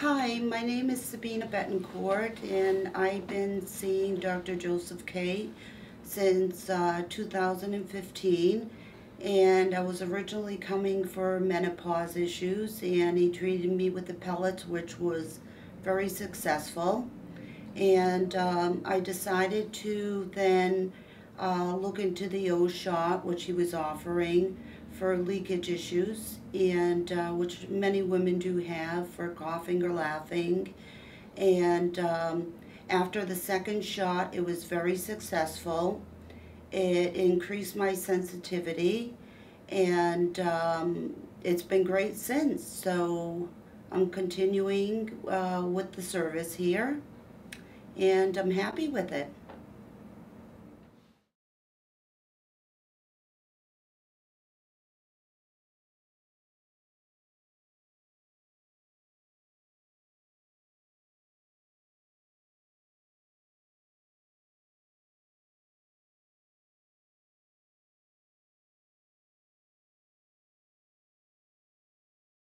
Hi, my name is Sabina Betancourt, and I've been seeing Dr. Joseph Kaye since uh, 2015. And I was originally coming for menopause issues, and he treated me with the pellets, which was very successful. And um, I decided to then uh, look into the O shot, which he was offering for leakage issues, and uh, which many women do have for coughing or laughing. And um, after the second shot, it was very successful. It increased my sensitivity, and um, it's been great since. So I'm continuing uh, with the service here, and I'm happy with it.